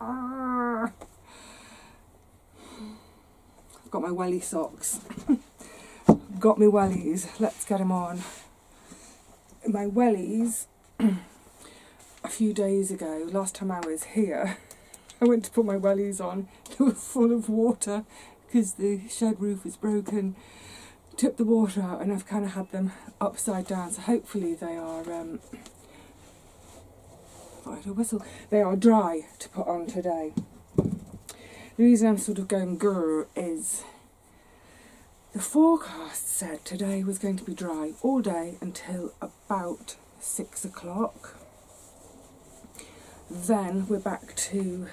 Ah. I've got my welly socks. got my wellies. Let's get them on. My wellies, a few days ago, last time I was here, I went to put my wellies on. They were full of water because the shed roof was broken. Tipped the water out, and I've kind of had them upside down. So hopefully they are. Um, a whistle. They are dry to put on today. The reason I'm sort of going grr is the forecast said today was going to be dry all day until about six o'clock. Then we're back to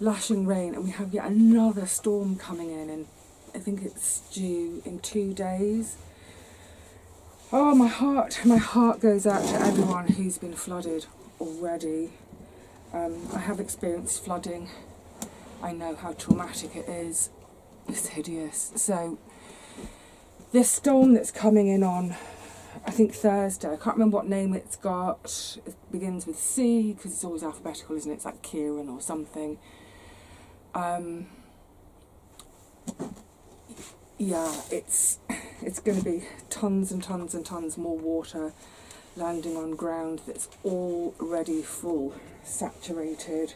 lashing rain, and we have yet another storm coming in, and I think it's due in two days. Oh, my heart, my heart goes out to everyone who's been flooded already. Um, I have experienced flooding. I know how traumatic it is. It's hideous. So, this storm that's coming in on, I think Thursday, I can't remember what name it's got. It begins with C because it's always alphabetical, isn't it? It's like Ciarán or something. Um, yeah, it's it's going to be tons and tons and tons more water landing on ground that's already full, saturated.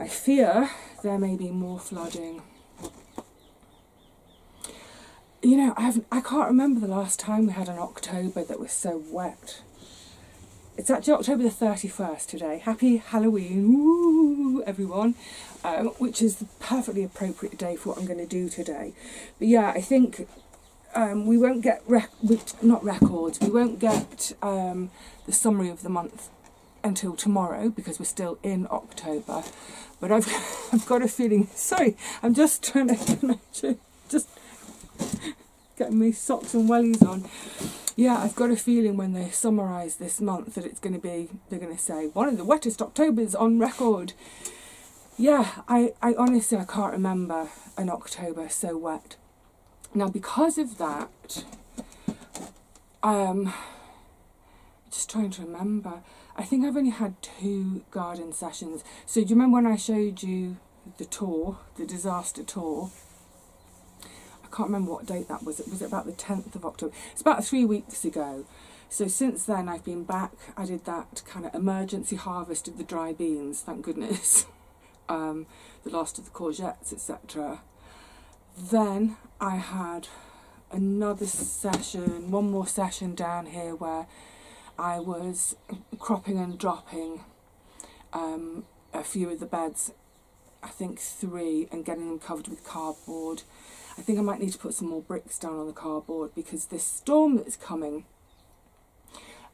I fear there may be more flooding. You know, I haven't, I can't remember the last time we had an October that was so wet. It's actually October the 31st today. Happy Halloween, woo, everyone, um, which is the perfectly appropriate day for what I'm going to do today. But yeah, I think um, we won't get rec- not records. We won't get um, the summary of the month until tomorrow because we're still in October. But I've I've got a feeling. Sorry, I'm just trying to just getting my socks and wellies on. Yeah, I've got a feeling when they summarise this month that it's going to be they're going to say one of the wettest Octobers on record. Yeah, I, I honestly I can't remember an October so wet. Now, because of that, um, just trying to remember, I think I've only had two garden sessions. So, do you remember when I showed you the tour, the disaster tour? I can't remember what date that was. It was about the 10th of October. It's about three weeks ago. So since then, I've been back. I did that kind of emergency harvest of the dry beans, thank goodness. um, the last of the courgettes, etc. Then I had another session, one more session down here where I was cropping and dropping um, a few of the beds, I think three, and getting them covered with cardboard. I think I might need to put some more bricks down on the cardboard because this storm that's coming.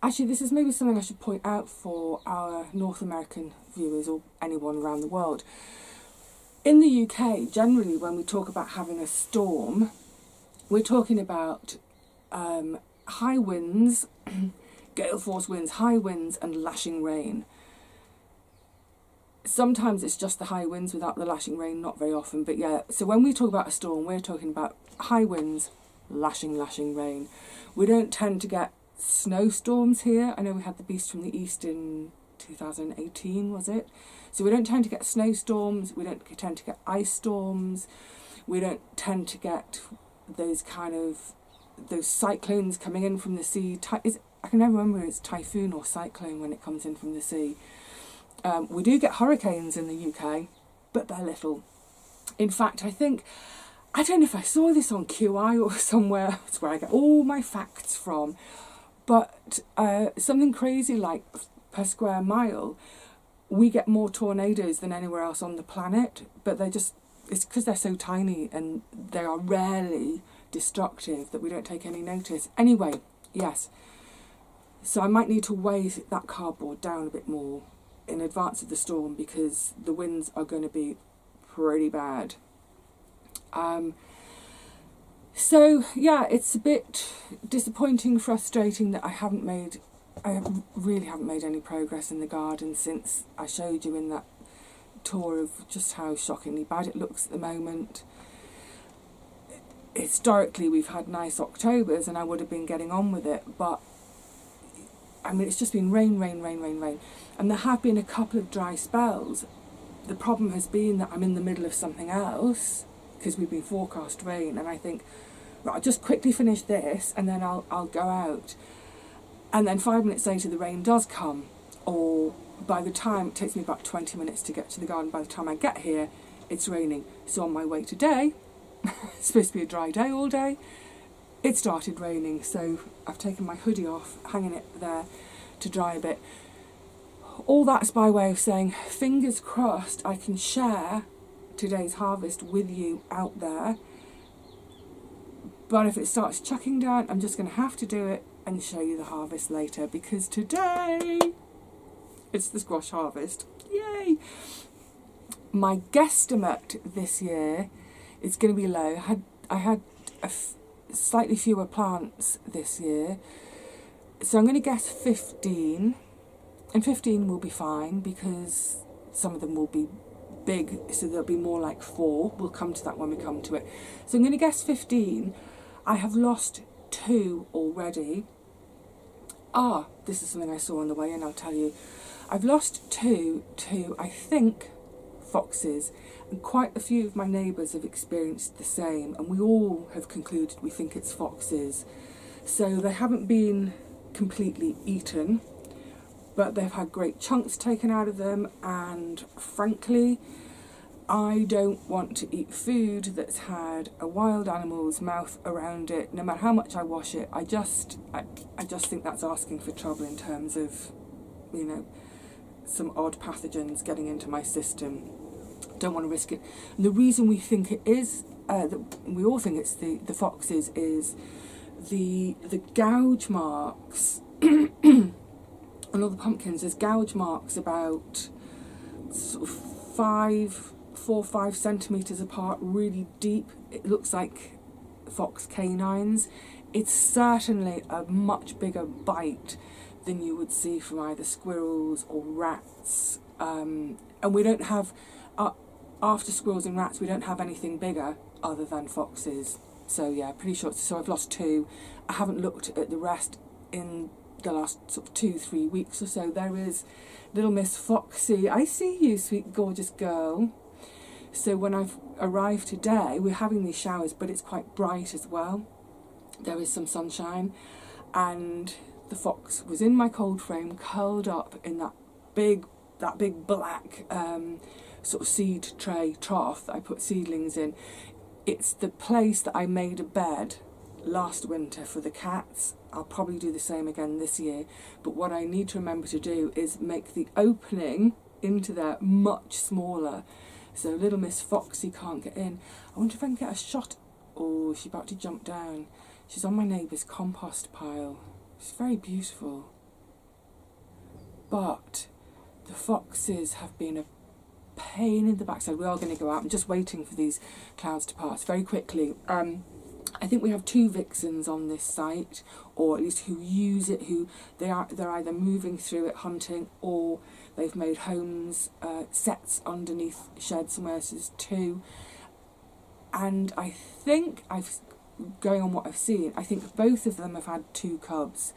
Actually, this is maybe something I should point out for our North American viewers or anyone around the world in the UK, generally, when we talk about having a storm, we're talking about um, high winds, gale force winds, high winds, and lashing rain. Sometimes it's just the high winds without the lashing rain, not very often, but yeah. So when we talk about a storm, we're talking about high winds, lashing, lashing rain. We don't tend to get snowstorms here. I know we had the beast from the east in 2018, was it? So we don't tend to get snowstorms, we don't tend to get ice storms, we don't tend to get those kind of those cyclones coming in from the sea. Is, I can never remember it's typhoon or cyclone when it comes in from the sea. Um, we do get hurricanes in the UK, but they're little. In fact, I think I don't know if I saw this on QI or somewhere. It's where I get all my facts from. But uh, something crazy like per square mile, we get more tornadoes than anywhere else on the planet, but they're just, it's because they're so tiny and they are rarely destructive that we don't take any notice. Anyway, yes. So I might need to weigh that cardboard down a bit more in advance of the storm because the winds are going to be pretty bad. Um, so yeah, it's a bit disappointing, frustrating that I haven't made I really haven't made any progress in the garden since I showed you in that tour of just how shockingly bad it looks at the moment. Historically, we've had nice Octobers and I would have been getting on with it, but I mean, it's just been rain, rain, rain, rain, rain. And there have been a couple of dry spells. the problem has been that I'm in the middle of something else because we've been forecast rain, and I think, right, I'll just quickly finish this and then I'll, I'll go out. And then five minutes later, the rain does come, or by the time it takes me about 20 minutes to get to the garden, by the time I get here, it's raining. So on my way today, it's supposed to be a dry day all day, it started raining. So I've taken my hoodie off, hanging it there to dry a bit. All that's by way of saying, fingers crossed, I can share today's harvest with you out there. But if it starts chucking down, I'm just going to have to do it and show you the harvest later because today it's the squash harvest. Yay! My guesstimate this year is going to be low. I had, I had slightly fewer plants this year, so I'm going to guess 15. And 15 will be fine because some of them will be big, so there'll be more like four. We'll come to that when we come to it. So I'm going to guess 15. I have lost two already. Ah, this is something I saw on the way in, I'll tell you. I've lost two to, I think, foxes, and quite a few of my neighbours have experienced the same, and we all have concluded we think it's foxes. So they haven't been completely eaten, but they've had great chunks taken out of them, and frankly, I don't want to eat food that's had a wild animal's mouth around it, no matter how much I wash it. I just, I, I just think that's asking for trouble in terms of, you know, some odd pathogens getting into my system. Don't want to risk it. And the reason we think it is, uh, that we all think it's the, the foxes, is the the gouge marks on all the pumpkins. There's gouge marks about sort of five, four, five centimeters apart, really deep. It looks like fox canines. It's certainly a much bigger bite than you would see from either squirrels or rats. Um, and we don't have, uh, after squirrels and rats, we don't have anything bigger other than foxes. So yeah, pretty sure. So I've lost two. I haven't looked at the rest in the last sort of two, three weeks or so. There is little Miss Foxy. I see you, sweet, gorgeous girl. So when I've arrived today, we're having these showers, but it's quite bright as well. There is some sunshine, and the fox was in my cold frame, curled up in that big, that big black um, sort of seed tray trough that I put seedlings in. It's the place that I made a bed last winter for the cats. I'll probably do the same again this year. But what I need to remember to do is make the opening into there much smaller. So little Miss Foxy can't get in. I wonder if I can get a shot. Oh, she's about to jump down. She's on my neighbour's compost pile. She's very beautiful. But the foxes have been a pain in the backside. We are going to go out. I'm just waiting for these clouds to pass very quickly. Um, I think we have two vixens on this site, or at least who use it. Who they are they're either moving through it hunting, or they've made homes uh, sets underneath sheds somewhere. So there's two, and I think I've going on what I've seen, I think both of them have had two cubs.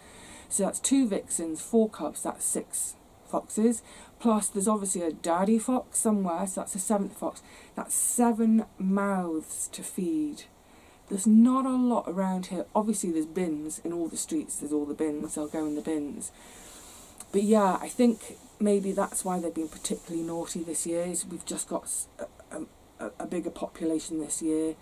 So that's two vixens, four cubs, that's six foxes. Plus there's obviously a daddy fox somewhere, so that's a seventh fox. That's seven mouths to feed. There's not a lot around here. Obviously there's bins in all the streets, there's all the bins, they'll go in the bins. But yeah, I think maybe that's why they've been particularly naughty this year, is we've just got a, a, a bigger population this year.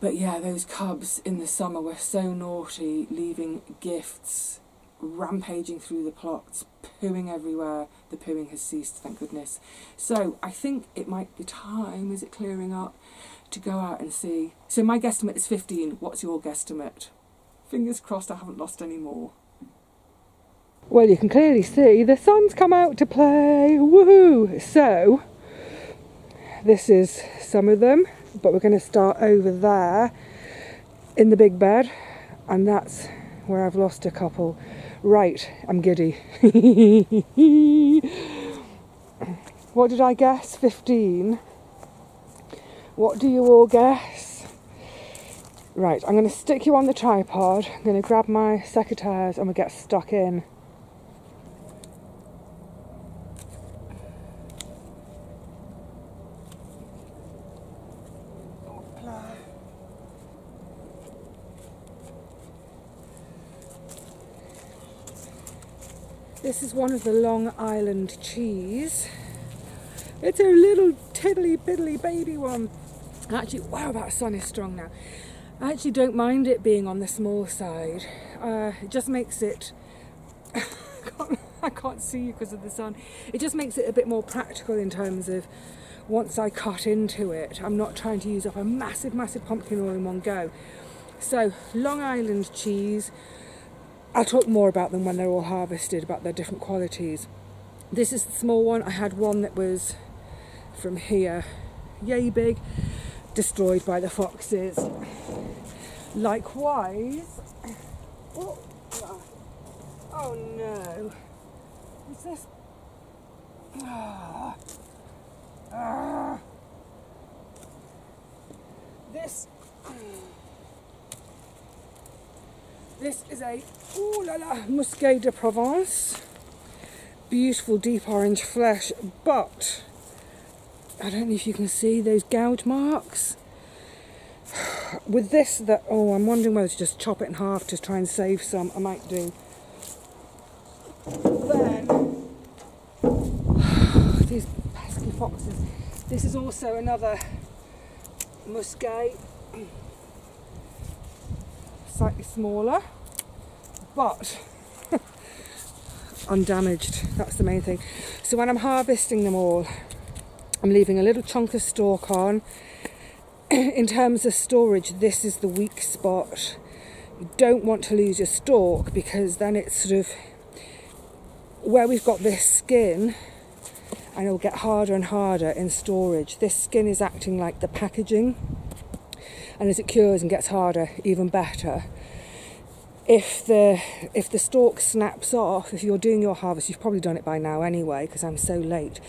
But yeah, those cubs in the summer were so naughty, leaving gifts, rampaging through the plots, pooing everywhere. The pooing has ceased, thank goodness. So I think it might be time, is it clearing up, to go out and see. So my guesstimate is 15. What's your guesstimate? Fingers crossed I haven't lost any more. Well, you can clearly see the sun's come out to play. Woohoo! So, this is some of them but we're going to start over there in the big bed and that's where I've lost a couple. Right, I'm giddy. what did I guess? 15. What do you all guess? Right, I'm going to stick you on the tripod. I'm going to grab my secateurs and we get stuck in. This is one of the Long Island cheese. It's a little tiddly biddly baby one. Actually, wow, that sun is strong now. I actually don't mind it being on the small side. Uh, it just makes it. I can't see you because of the sun. It just makes it a bit more practical in terms of once I cut into it, I'm not trying to use up a massive, massive pumpkin all in one go. So, Long Island cheese, I'll talk more about them when they're all harvested, about their different qualities. This is the small one. I had one that was from here, yay big, destroyed by the foxes. Likewise, oh, oh no, is this? Ah, ah, this. This is a ooh la la Muscat de Provence. Beautiful deep orange flesh, but I don't know if you can see those gouge marks. With this, that oh, I'm wondering whether to just chop it in half to try and save some. I might do. Then these pesky foxes. This is also another Muscat slightly smaller, but undamaged. That's the main thing. So when I'm harvesting them all, I'm leaving a little chunk of stalk on. In terms of storage, this is the weak spot. You don't want to lose your stalk because then it's sort of where we've got this skin and it'll get harder and harder in storage. This skin is acting like the packaging and as it cures and gets harder, even better. If the if the stalk snaps off, if you're doing your harvest, you've probably done it by now anyway, because I'm so late.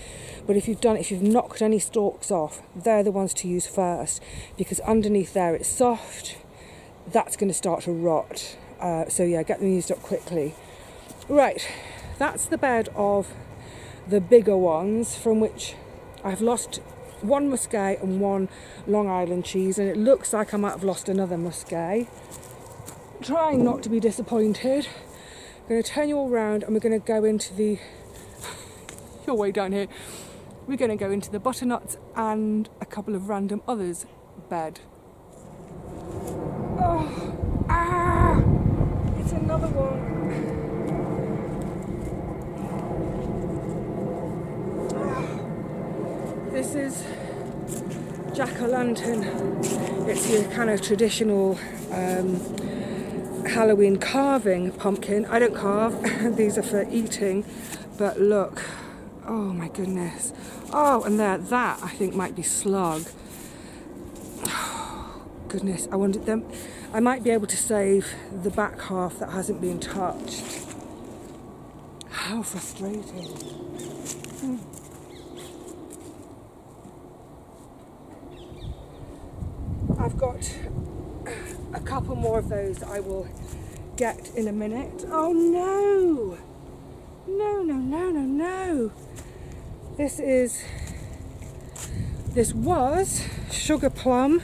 But if you've done if you've knocked any stalks off, they're the ones to use first, because underneath there it's soft. That's going to start to rot. Uh, so yeah, get them used up quickly. Right, that's the bed of the bigger ones from which I've lost one Muscat and one Long Island cheese, and it looks like I might have lost another Muscat. Trying not to be disappointed. I'm going to turn you all around and we're going to go into the. You're way down here. We're going to go into the butternuts and a couple of random others bed. Oh, ah! It's another one. This is jack o' lantern. It's your kind of traditional um, Halloween carving pumpkin. I don't carve, these are for eating, but look, oh my goodness. Oh, and there, that I think might be slug. Goodness, I wanted them. I might be able to save the back half that hasn't been touched. How frustrating. Hmm. I've got a couple more of those I will get in a minute. Oh no! No, no, no, no, no. This is, this was sugar plum.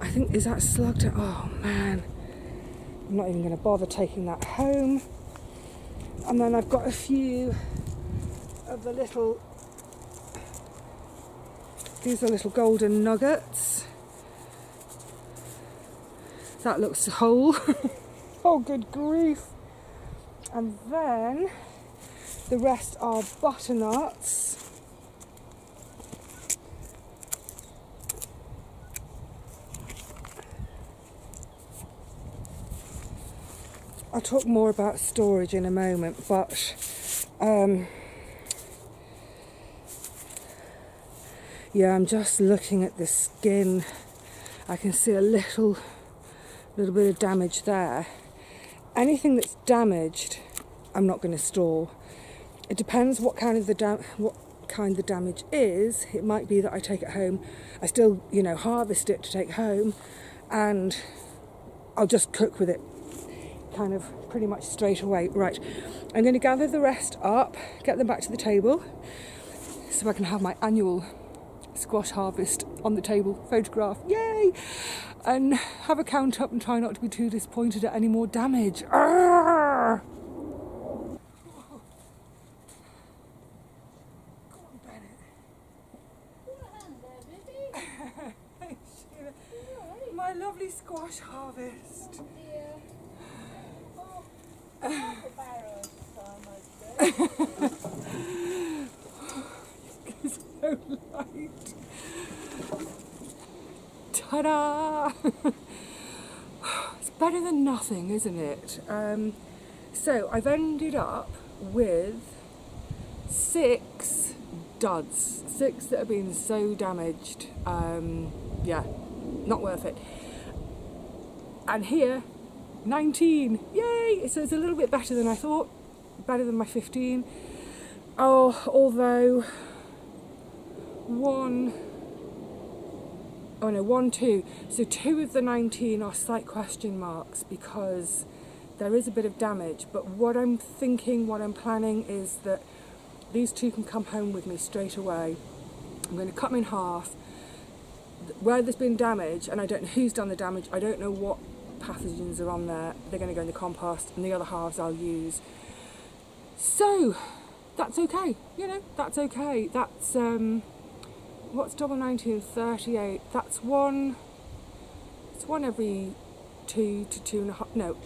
I think, is that slugged? Oh man. I'm not even going to bother taking that home. And then I've got a few of the little, these are little golden nuggets. That looks whole. oh, good grief. And then the rest are butternuts. I'll talk more about storage in a moment, but um, yeah, I'm just looking at the skin. I can see a little little bit of damage there. Anything that's damaged, I'm not going to store. It depends what kind of the dam- what kind the damage is. It might be that I take it home. I still, you know, harvest it to take home, and I'll just cook with it, kind of pretty much straight away. Right, I'm going to gather the rest up, get them back to the table, so I can have my annual squash harvest on the table photograph. Yay! and have a count up and try not to be too disappointed at any more damage. Arrgh! squash harvest. Yeah. Oh, half a barrel is almost good. It's so light. Ta-da! it's better than nothing, isn't it? Um, so I've ended up with six duds, six that have been so damaged. Um, yeah, not worth it. And here, 19. Yay! So it's a little bit better than I thought. Better than my 15. Oh, although one, oh no, one, two. So two of the 19 are slight question marks because there is a bit of damage. But what I'm thinking, what I'm planning is that these two can come home with me straight away. I'm going to cut them in half. Where there's been damage, and I don't know who's done the damage, I don't know what pathogens are on there, they're going to go in the compost, and the other halves I'll use. So, that's okay, you know, that's okay. That's, um, what's double 19? 38. That's one, it's one every two to two and a half, no,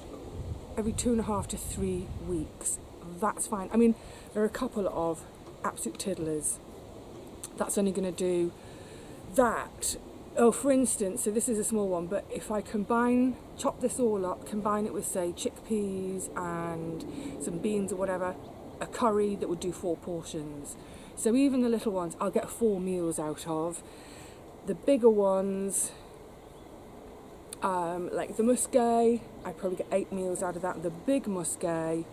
every two and a half to three weeks. That's fine. I mean, there are a couple of absolute tiddlers. That's only going to do that. Oh, for instance, so this is a small one, but if I combine, chop this all up, combine it with, say, chickpeas and some beans or whatever, a curry that would do four portions. So even the little ones, I'll get four meals out of. The bigger ones, um, like the muskay, I probably get eight meals out of that. The big muskay,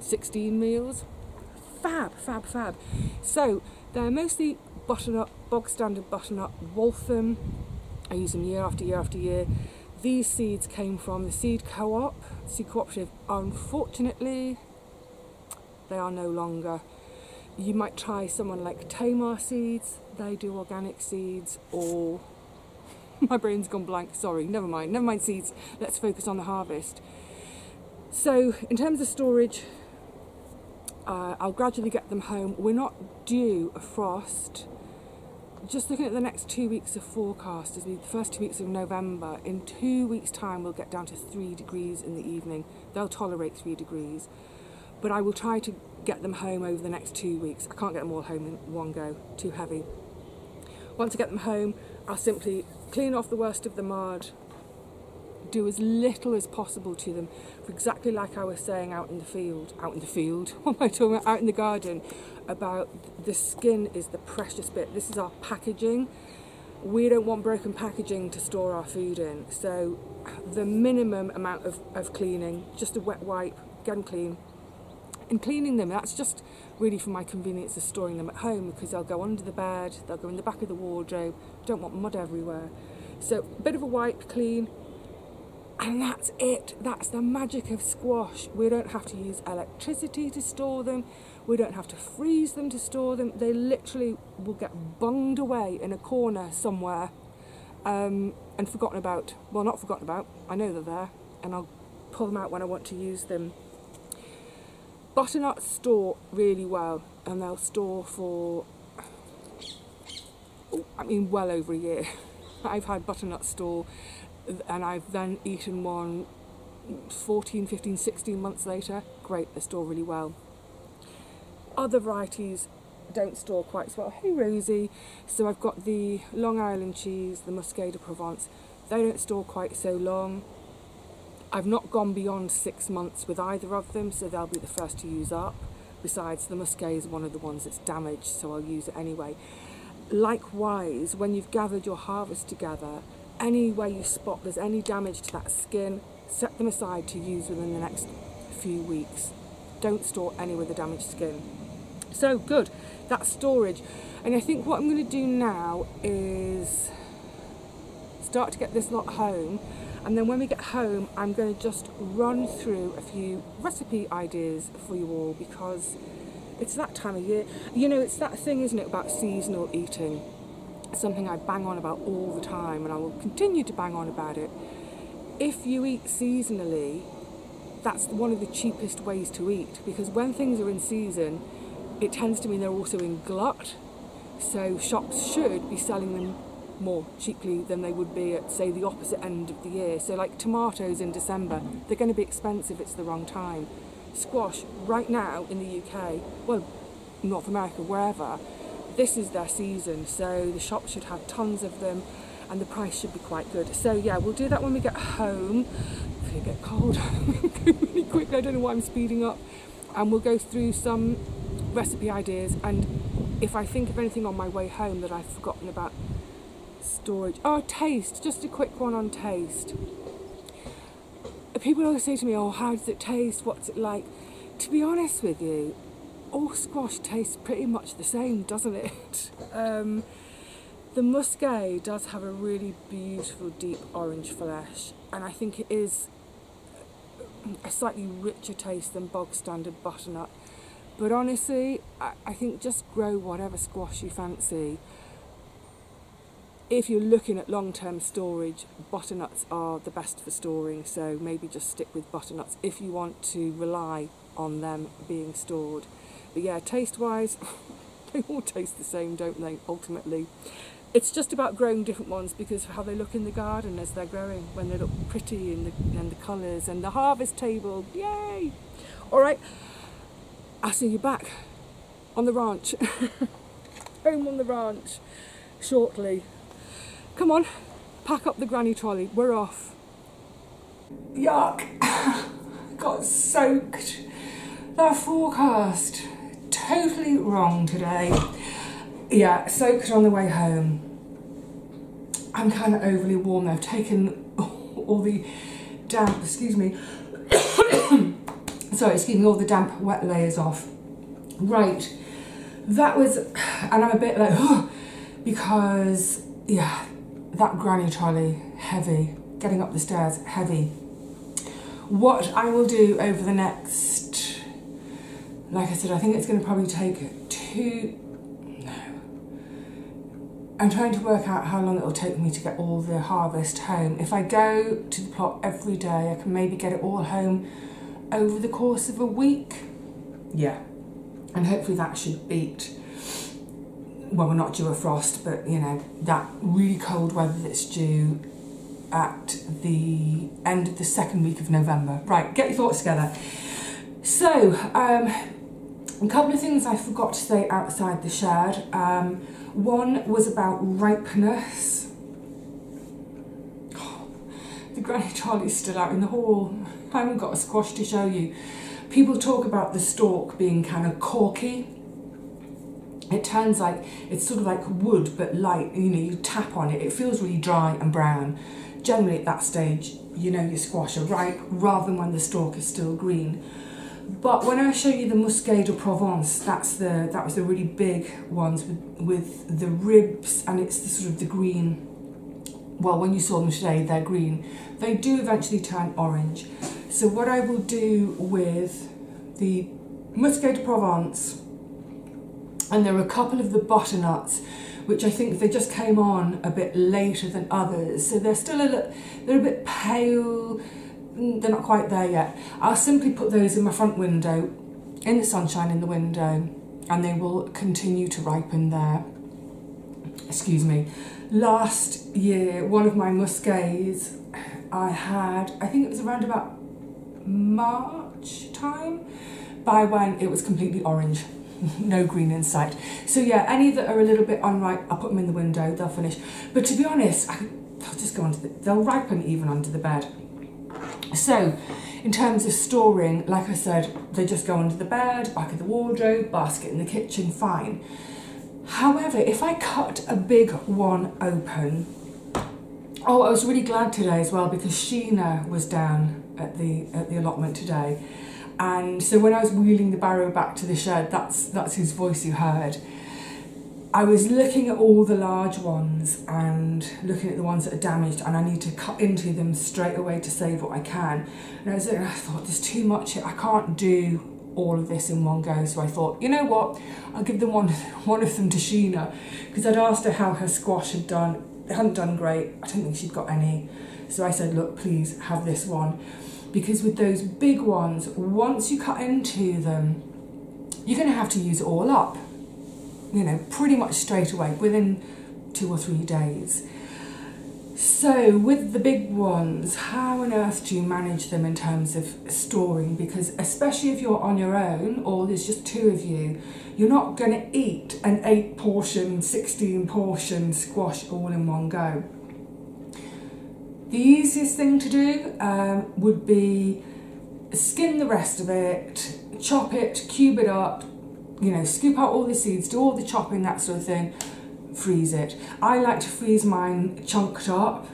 16 meals. Fab, fab, fab. So they're mostly butternut, bog standard butternut, Waltham. I use them year after year after year. These seeds came from the seed co-op, seed cooperative. Unfortunately, they are no longer. You might try someone like Tamar Seeds, they do organic seeds, or my brain's gone blank, sorry, never mind, never mind seeds, let's focus on the harvest. So, in terms of storage, uh, I'll gradually get them home. We're not due a frost. Just looking at the next two weeks of forecast, as the first two weeks of November, in two weeks' time we'll get down to three degrees in the evening. They'll tolerate three degrees but I will try to get them home over the next two weeks. I can't get them all home in one go, too heavy. Once I get them home, I'll simply clean off the worst of the mud, do as little as possible to them, exactly like I was saying out in the field, out in the field, what am I talking about, out in the garden, about the skin is the precious bit. This is our packaging. We don't want broken packaging to store our food in, so the minimum amount of, of cleaning, just a wet wipe, get them clean, and cleaning them, that's just really for my convenience of storing them at home because they'll go under the bed, they'll go in the back of the wardrobe, don't want mud everywhere. So a bit of a wipe, clean, and that's it. That's the magic of squash. We don't have to use electricity to store them. We don't have to freeze them to store them. They literally will get bunged away in a corner somewhere um, and forgotten about. Well, not forgotten about. I know they're there and I'll pull them out when I want to use them Butternuts store really well and they'll store for, oh, I mean, well over a year. I've had butternut store and I've then eaten one 14, 15, 16 months later. Great, they store really well. Other varieties don't store quite so well. Hey Rosie, so I've got the Long Island cheese, the Muscat de Provence. They don't store quite so long. I've not gone beyond six months with either of them, so they'll be the first to use up. Besides, the Muscat is one of the ones that's damaged, so I'll use it anyway. Likewise, when you've gathered your harvest together, anywhere you spot there's any damage to that skin, set them aside to use within the next few weeks. Don't store any with a damaged skin. So good, that's storage. And I think what I'm going to do now is start to get this lot home and then when we get home I'm going to just run through a few recipe ideas for you all because it's that time of year. You know it's that thing isn't it about seasonal eating? Something I bang on about all the time and I will continue to bang on about it. If you eat seasonally that's one of the cheapest ways to eat because when things are in season it tends to mean they're also in glut. So shops should be selling them more cheaply than they would be at, say, the opposite end of the year. So, like tomatoes in December, they're going to be expensive, it's the wrong time. Squash, right now in the UK, well, North America, wherever, this is their season, so the shop should have tons of them and the price should be quite good. So, yeah, we'll do that when we get home. If it get cold, really quickly, I don't know why I'm speeding up. And we'll go through some recipe ideas and if I think of anything on my way home that I've forgotten about storage. Oh, taste, just a quick one on taste. People always say to me, oh, how does it taste? What's it like? To be honest with you, all squash tastes pretty much the same, doesn't it? Um, the muscat does have a really beautiful deep orange flesh and I think it is a slightly richer taste than bog standard butternut but honestly, I, I think just grow whatever squash you fancy. If you're looking at long-term storage, butternuts are the best for storing, so maybe just stick with butternuts if you want to rely on them being stored. But yeah, taste-wise, they all taste the same, don't they, ultimately? It's just about growing different ones because of how they look in the garden as they're growing, when they look pretty and the, and the colours and the harvest table, yay! All right, I'll see you back on the ranch, home on the ranch shortly. Come on, pack up the granny trolley, we're off. Yuck, got soaked. That forecast, totally wrong today. Yeah, soaked on the way home. I'm kind of overly warm though. I've taken all the damp, excuse me, sorry, excuse me, all the damp wet layers off. Right, that was, and I'm a bit like, oh, because, yeah, that granny trolley, heavy, getting up the stairs, heavy. What I will do over the next, like I said, I think it's going to probably take two, no, I'm trying to work out how long it'll take me to get all the harvest home. If I go to the plot every day, I can maybe get it all home over the course of a week. Yeah, and hopefully that should beat, well, we're not due a frost, but you know, that really cold weather that's due at the end of the second week of November. Right, get your thoughts together. So, um, a couple of things I forgot to say outside the shed. Um, one was about ripeness. Oh, the Granny Charlie's still out in the hall. I haven't got a squash to show you. People talk about the stalk being kind of corky. It turns like, it's sort of like wood but light, you know, you tap on it, it feels really dry and brown. Generally at that stage, you know your squash are ripe rather than when the stalk is still green. But when I show you the Muscat de Provence, that's the that was the really big ones with, with the ribs and it's the sort of the green well when you saw them today they're green they do eventually turn orange so what I will do with the Muscat de Provence, and there are a couple of the butternuts, which I think they just came on a bit later than others. So they're still a little, they're a bit pale, mm, they're not quite there yet. I'll simply put those in my front window, in the sunshine in the window, and they will continue to ripen there. Excuse me. Last year, one of my muscades, I had, I think it was around about March time by when it was completely orange no green in sight so yeah any that are a little bit unripe I'll put them in the window they'll finish. But to be honest I, they'll just go onto the they'll ripen even under the bed. So in terms of storing like I said they just go under the bed back of the wardrobe basket in the kitchen fine. However if I cut a big one open oh I was really glad today as well because Sheena was down at the at the allotment today. And so when I was wheeling the barrow back to the shed, that's that's whose voice you heard. I was looking at all the large ones and looking at the ones that are damaged and I need to cut into them straight away to save what I can. And I, was, I thought, there's too much here. I can't do all of this in one go. So I thought, you know what? I'll give them one, one of them to Sheena because I'd asked her how her squash had done. It hadn't done great. I don't think she'd got any. So I said, look, please have this one because with those big ones, once you cut into them, you're going to have to use it all up, you know, pretty much straight away within two or three days. So, with the big ones, how on earth do you manage them in terms of storing? Because, especially if you're on your own or there's just two of you, you're not going to eat an 8 portion, 16 portion squash all in one go. The easiest thing to do um, would be skin the rest of it, chop it, cube it up, you know, scoop out all the seeds, do all the chopping, that sort of thing freeze it. I like to freeze mine chunked up.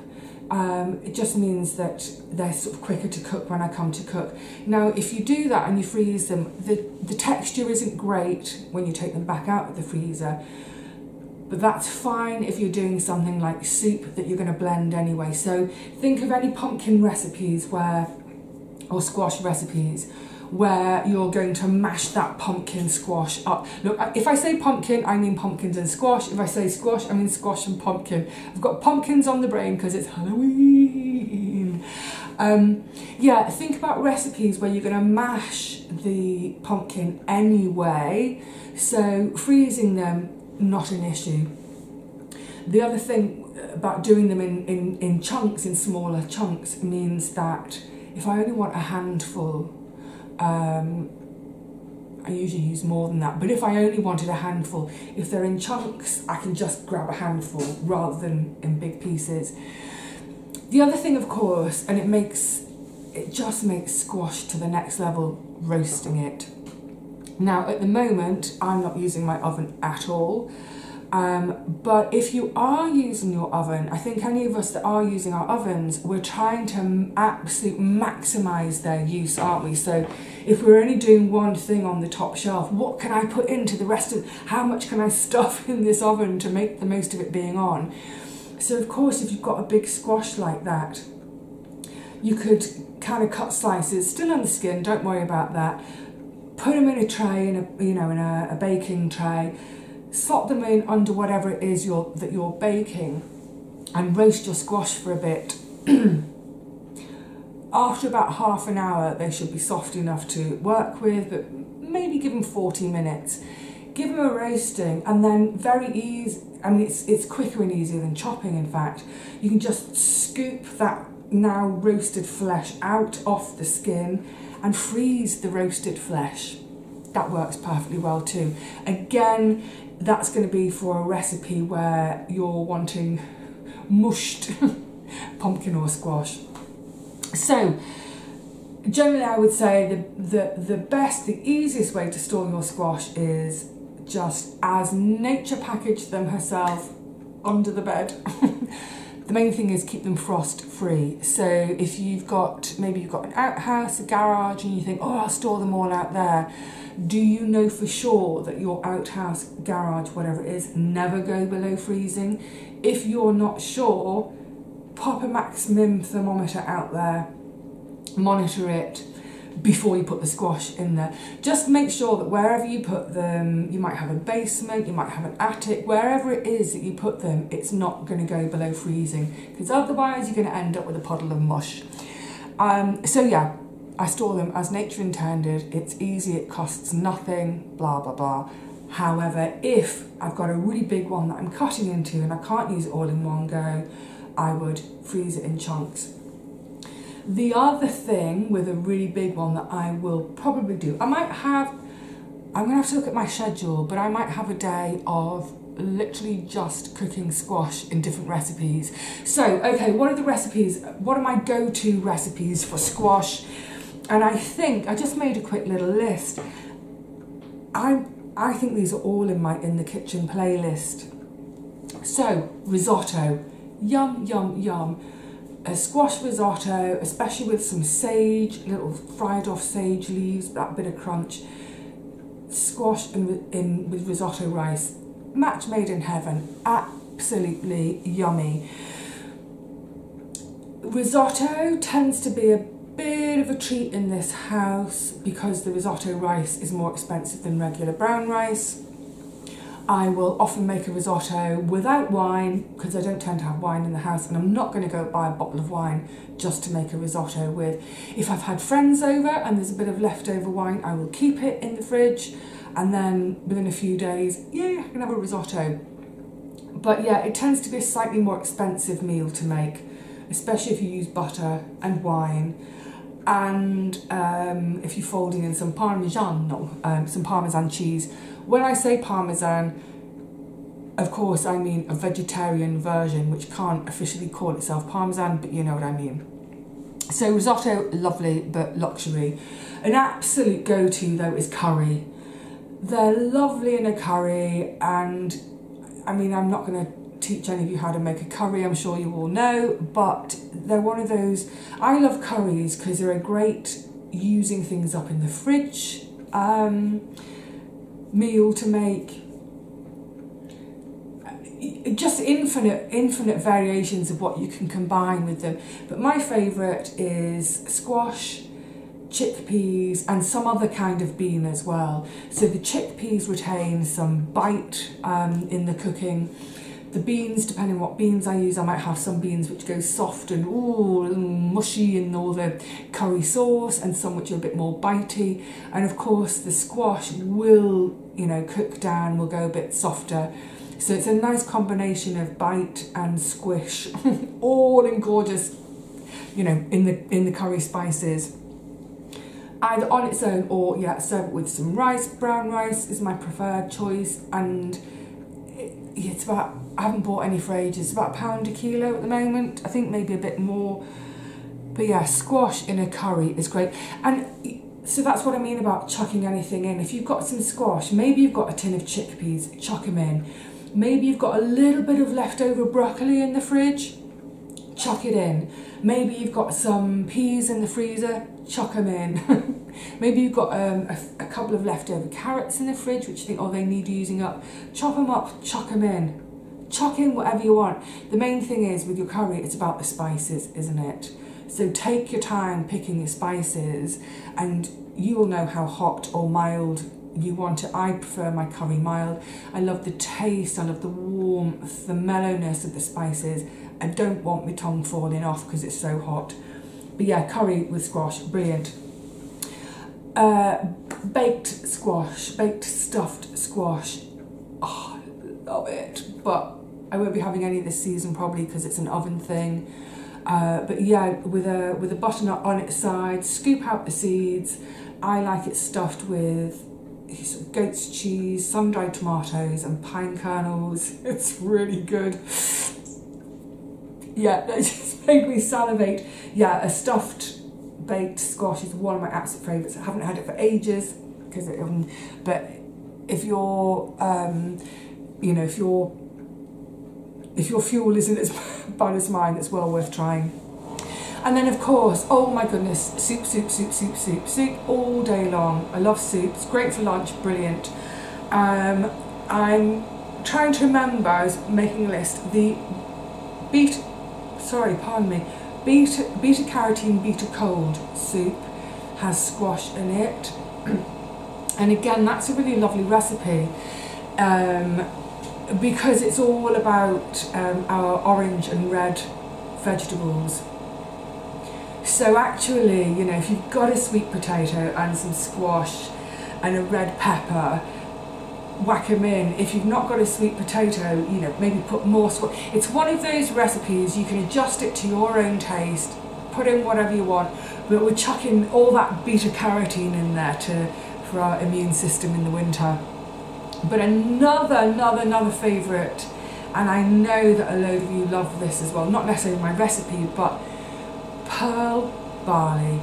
Um, it just means that they're sort of quicker to cook when I come to cook. Now, if you do that and you freeze them, the, the texture isn't great when you take them back out of the freezer. But that's fine if you're doing something like soup that you're going to blend anyway. So think of any pumpkin recipes where, or squash recipes where you're going to mash that pumpkin squash up. Look, if I say pumpkin, I mean pumpkins and squash. If I say squash, I mean squash and pumpkin. I've got pumpkins on the brain because it's Halloween. Um, yeah, think about recipes where you're going to mash the pumpkin anyway. So freezing them, not an issue. The other thing about doing them in, in, in chunks, in smaller chunks, means that if I only want a handful um, I usually use more than that, but if I only wanted a handful, if they're in chunks, I can just grab a handful rather than in big pieces. The other thing, of course, and it makes it just makes squash to the next level roasting it. Now, at the moment, I'm not using my oven at all. Um, but if you are using your oven, I think any of us that are using our ovens, we're trying to absolutely maximize their use, aren't we? So if we're only doing one thing on the top shelf, what can I put into the rest of, how much can I stuff in this oven to make the most of it being on? So of course, if you've got a big squash like that, you could kind of cut slices, still on the skin, don't worry about that. Put them in a tray, in a, you know, in a, a baking tray, slot them in under whatever it is you're, that you're baking and roast your squash for a bit. After about half an hour, they should be soft enough to work with, but maybe give them 40 minutes. Give them a roasting and then very easy, I mean, it's, it's quicker and easier than chopping, in fact. You can just scoop that now roasted flesh out off the skin and freeze the roasted flesh. That works perfectly well too. Again, that's going to be for a recipe where you're wanting mushed pumpkin or squash. So, generally, I would say the, the, the best, the easiest way to store your squash is just as nature packaged them herself under the bed. the main thing is keep them frost free. So if you've got, maybe you've got an outhouse, a garage, and you think, oh, I'll store them all out there do you know for sure that your outhouse, garage, whatever it is, never go below freezing? If you're not sure, pop a maximum thermometer out there, monitor it before you put the squash in there. Just make sure that wherever you put them, you might have a basement, you might have an attic, wherever it is that you put them, it's not going to go below freezing because otherwise you're going to end up with a puddle of mush. Um, so yeah, I store them as nature intended, it's easy, it costs nothing, blah blah blah. However, if I've got a really big one that I'm cutting into and I can't use it all in one go, I would freeze it in chunks. The other thing with a really big one that I will probably do, I might have, I'm gonna have to look at my schedule, but I might have a day of literally just cooking squash in different recipes. So, okay, what are the recipes? What are my go to recipes for squash? And I think I just made a quick little list. I I think these are all in my in the kitchen playlist. So risotto, yum yum yum. A squash risotto, especially with some sage, little fried off sage leaves, that bit of crunch. Squash in, in with risotto rice, match made in heaven. Absolutely yummy. Risotto tends to be a bit of a treat in this house because the risotto rice is more expensive than regular brown rice. I will often make a risotto without wine because I don't tend to have wine in the house and I'm not going to go buy a bottle of wine just to make a risotto with. If I've had friends over and there's a bit of leftover wine, I will keep it in the fridge and then within a few days, yeah, I can have a risotto. but yeah, it tends to be a slightly more expensive meal to make, especially if you use butter and wine. And um, if you're folding in some parmesan, um, some parmesan cheese. When I say parmesan, of course, I mean a vegetarian version, which can't officially call itself parmesan, but you know what I mean. So risotto, lovely, but luxury. An absolute go-to though is curry. They're lovely in a curry, and I mean, I'm not going to teach any of you how to make a curry, I'm sure you all know, but they're one of those. I love curries because they're a great using things up in the fridge um, meal to make. Just infinite infinite variations of what you can combine with them. But my favorite is squash chickpeas and some other kind of bean as well. So the chickpeas retain some bite um, in the cooking. The beans depending what beans I use I might have some beans which go soft and ooh mushy in all the curry sauce and some which are a bit more bitey. And of course the squash will you know cook down will go a bit softer so it's a nice combination of bite and squish, all in gorgeous, you know, in the in the curry spices. Either on its own or yeah, serve it with some rice. Brown rice is my preferred choice, and it's about I haven't bought any for ages. It's about a pound a kilo at the moment. I think maybe a bit more. But yeah, squash in a curry is great. And so that's what I mean about chucking anything in. If you've got some squash, maybe you've got a tin of chickpeas, chuck them in. Maybe you've got a little bit of leftover broccoli in the fridge, chuck it in. Maybe you've got some peas in the freezer, chuck them in. Maybe you've got um, a, a, couple of leftover carrots in the fridge, which you think, oh, they need using up. Chop them up, chuck them in. Chuck in whatever you want. The main thing is with your curry, it's about the spices, isn't it? So take your time picking your spices, and you will know how hot or mild you want it. I prefer my curry mild. I love the taste, I love the warmth, the mellowness of the spices. I don't want my tongue falling off because it's so hot. But yeah, curry with squash, brilliant. Uh, baked squash, baked stuffed squash. Oh, love it. But I won't be having any this season probably because it's an oven thing. Uh, but yeah, with a with a butternut on its side, scoop out the seeds. I like it stuffed with goat's cheese, sun-dried tomatoes and pine kernels. It's really good. Yeah, that just made me salivate. Yeah, a stuffed baked squash is one of my absolute favourites. I haven't had it for ages because it, um, but if you're, um, you know, if your if your fuel isn't as bad as mine, it's well worth trying. And then of course, oh my goodness, soup, soup, soup, soup, soup, soup all day long. I love soup, it's great for lunch, brilliant. Um, I'm trying to remember, I was making a list, the beta, sorry, pardon me, beta, beta carotene, beta cold soup has squash in it. and again, that's a really lovely recipe. Um, because it's all about um, our orange and red vegetables so actually, you know, if you've got a sweet potato and some squash and a red pepper, whack them in. If you've not got a sweet potato, you know, maybe put more squash. It's one of those recipes, you can adjust it to your own taste, put in whatever you want, but we're chucking all that beta carotene in there to for our immune system in the winter. But another, another, another favourite, and I know that a load of you love this as well, not necessarily my recipe, but pearl barley.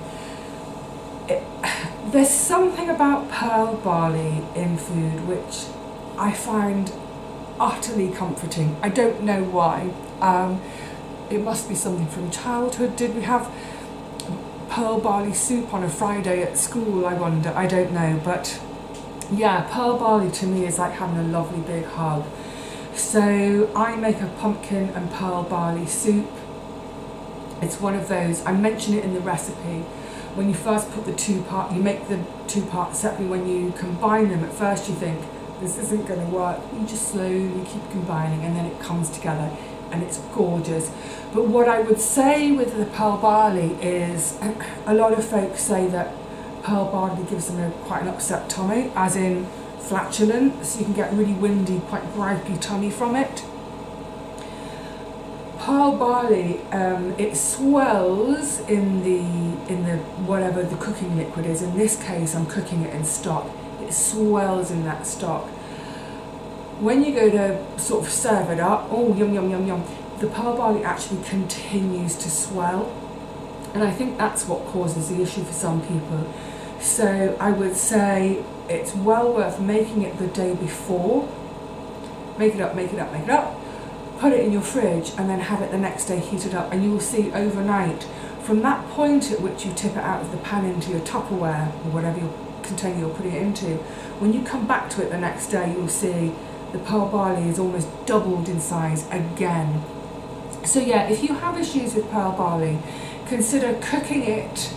There's something about pearl barley in food which I find utterly comforting. I don't know why. Um, it must be something from childhood. Did we have pearl barley soup on a Friday at school? I wonder. I don't know. But yeah, pearl barley to me is like having a lovely big hug. So I make a pumpkin and pearl barley soup it's one of those, I mention it in the recipe, when you first put the two part, you make the two parts separately, when you combine them, at first you think, this isn't going to work. You just slowly keep combining and then it comes together and it's gorgeous. But what I would say with the pearl barley is a lot of folks say that pearl barley gives them a, quite an upset tummy, as in flatulent, so you can get really windy, quite gripey tummy from it. pearl barley, um, it swells in the in the whatever the cooking liquid is. In this case, I'm cooking it in stock. It swells in that stock. When you go to sort of serve it up, oh yum yum yum yum, the pearl barley actually continues to swell, and I think that's what causes the issue for some people. So I would say it's well worth making it the day before. Make it up, make it up, make it up put it in your fridge and then have it the next day heated up and you will see overnight from that point at which you tip it out of the pan into your Tupperware or whatever your container you're putting it into, when you come back to it the next day you'll see the pearl barley is almost doubled in size again. So yeah, if you have issues with pearl barley, consider cooking it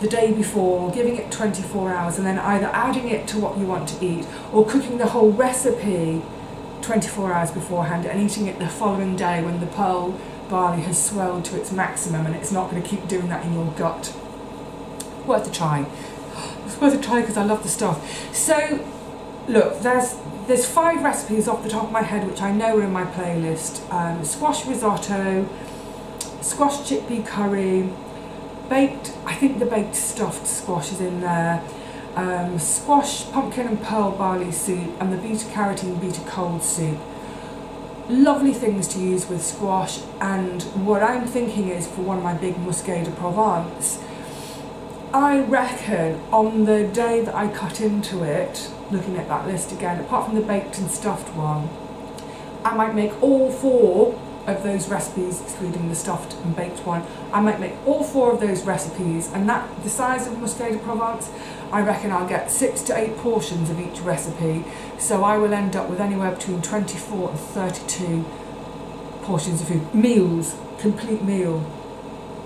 the day before, giving it 24 hours and then either adding it to what you want to eat or cooking the whole recipe 24 hours beforehand and eating it the following day when the pearl barley has swelled to its maximum and it's not going to keep doing that in your gut. Worth a try. It's worth a try because I love the stuff. So, look, there's there's five recipes off the top of my head which I know are in my playlist. Um, squash risotto, squash chickpea curry, baked, I think the baked stuffed squash is in there, um, squash, pumpkin and pearl barley soup and the beta carotene beta cold soup. Lovely things to use with squash and what I'm thinking is for one of my big Musqué de Provence, I reckon on the day that I cut into it, looking at that list again, apart from the baked and stuffed one, I might make all four of those recipes, excluding the stuffed and baked one. I might make all four of those recipes, and that the size of Musqué de Provence, I reckon I'll get six to eight portions of each recipe. So I will end up with anywhere between 24 and 32 portions of food. Meals, complete meal.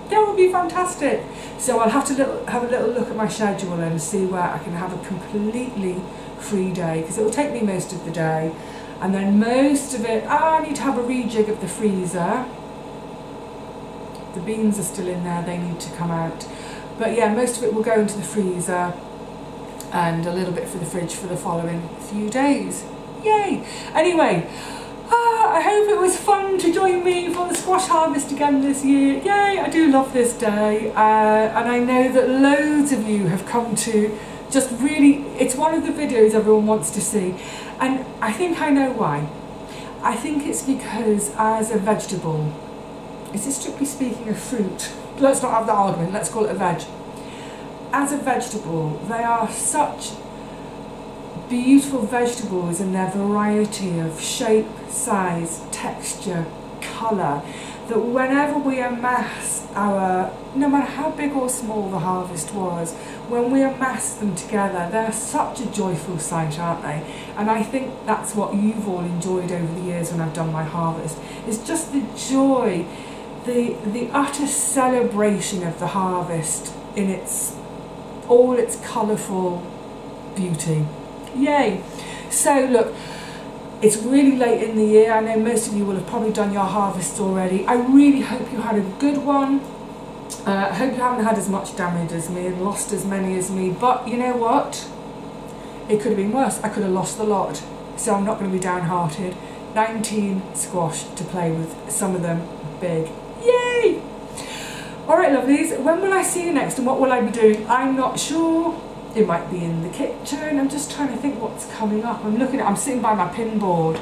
That would be fantastic. So I'll have to little, have a little look at my schedule and see where I can have a completely free day because it will take me most of the day and then most of it, ah, I need to have a rejig of the freezer. The beans are still in there, they need to come out. But yeah, most of it will go into the freezer and a little bit for the fridge for the following few days. Yay! Anyway, ah, I hope it was fun to join me for the squash harvest again this year. Yay, I do love this day. Uh, and I know that loads of you have come to just really, it's one of the videos everyone wants to see. And I think I know why. I think it's because as a vegetable, is this strictly speaking a fruit? Let's not have that argument, let's call it a veg. As a vegetable, they are such beautiful vegetables in their variety of shape, size, texture, colour, that whenever we amass our, no matter how big or small the harvest was, when we amass them together, they're such a joyful sight, aren't they? And I think that's what you've all enjoyed over the years when I've done my harvest. It's just the joy, the, the utter celebration of the harvest in its all its colourful beauty. Yay! So look, it's really late in the year. I know most of you will have probably done your harvests already. I really hope you had a good one. Uh, I hope you haven't had as much damage as me and lost as many as me. But you know what? It could have been worse. I could have lost the lot. So I'm not going to be downhearted. 19 squash to play with, some of them big. Yay! Alright lovelies, when will I see you next and what will I be doing? I'm not sure it might be in the kitchen. I'm just trying to think what's coming up. I'm looking at, I'm sitting by my pin board.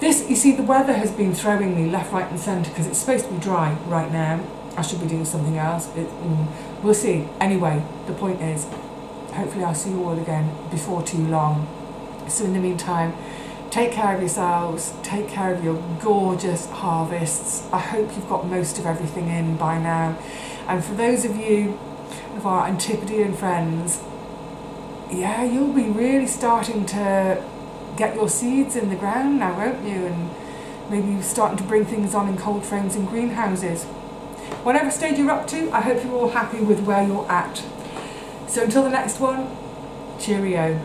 This, you see, the weather has been throwing me left, right and centre because it's supposed to be dry right now. I should be doing something else. It, mm, we'll see. Anyway, the point is, hopefully I'll see you all again before too long. So in the meantime, take care of yourselves, take care of your gorgeous harvests. I hope you've got most of everything in by now. And for those of you of our Antipodean friends yeah, you'll be really starting to get your seeds in the ground now, won't you? And maybe you're starting to bring things on in cold frames and greenhouses. Whatever stage you're up to, I hope you're all happy with where you're at. So until the next one, cheerio.